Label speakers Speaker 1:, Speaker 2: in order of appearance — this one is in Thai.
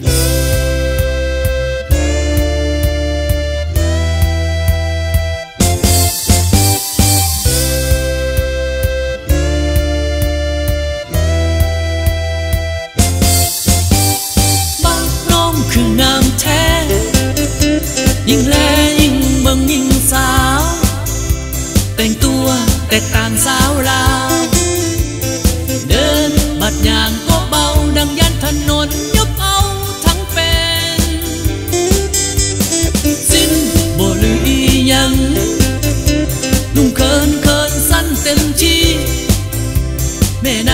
Speaker 1: ยิ่งแลยิ่งเบิ่งยิ่งสาว แต่งตัวแตกต่างสาวลาว เดินบัดยางก็เบาดังยันถนน นุ่งเคินเคินสั้นเต็มที่แม่